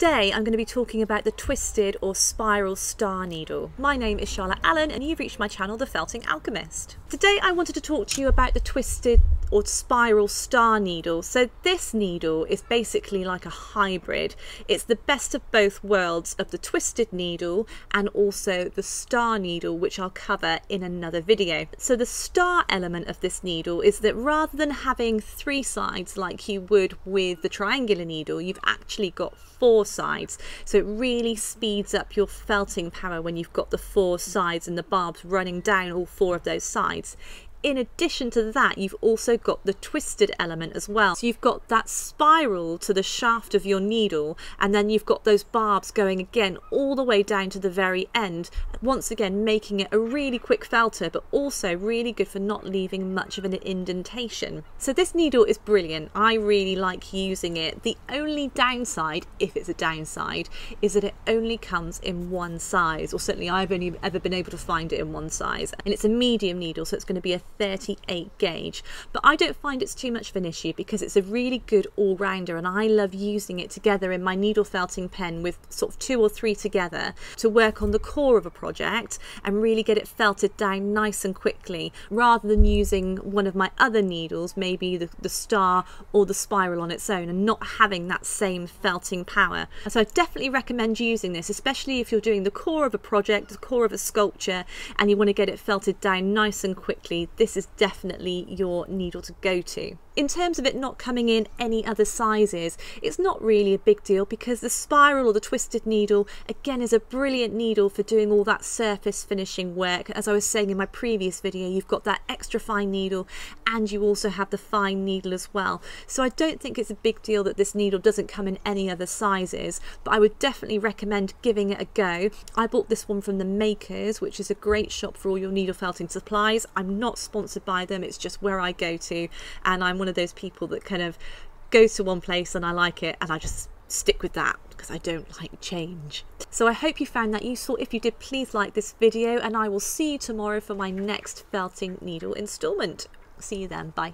Today I'm going to be talking about the twisted or spiral star needle. My name is Charlotte Allen and you've reached my channel The Felting Alchemist. Today I wanted to talk to you about the twisted or spiral star needle. So this needle is basically like a hybrid. It's the best of both worlds of the twisted needle and also the star needle which I'll cover in another video. So the star element of this needle is that rather than having three sides like you would with the triangular needle you've actually got four sides so it really speeds up your felting power when you've got the four sides and the barbs running down all four of those sides in addition to that, you've also got the twisted element as well. So you've got that spiral to the shaft of your needle, and then you've got those barbs going again all the way down to the very end, once again making it a really quick felter, but also really good for not leaving much of an indentation. So this needle is brilliant. I really like using it. The only downside, if it's a downside, is that it only comes in one size, or certainly I've only ever been able to find it in one size. And it's a medium needle, so it's going to be a 38 gauge. But I don't find it's too much of an issue because it's a really good all-rounder and I love using it together in my needle felting pen with sort of two or three together to work on the core of a project and really get it felted down nice and quickly rather than using one of my other needles maybe the, the star or the spiral on its own and not having that same felting power. So I definitely recommend using this especially if you're doing the core of a project the core of a sculpture and you want to get it felted down nice and quickly. This is definitely your needle to go to. In terms of it not coming in any other sizes, it's not really a big deal because the spiral or the twisted needle again is a brilliant needle for doing all that surface finishing work. As I was saying in my previous video, you've got that extra fine needle and you also have the fine needle as well. So I don't think it's a big deal that this needle doesn't come in any other sizes, but I would definitely recommend giving it a go. I bought this one from the Makers, which is a great shop for all your needle felting supplies. I'm not sponsored by them, it's just where I go to and I'm one of those people that kind of goes to one place and I like it and I just stick with that because I don't like change. So I hope you found that useful. If you did, please like this video and I will see you tomorrow for my next felting needle installment. See you then. Bye.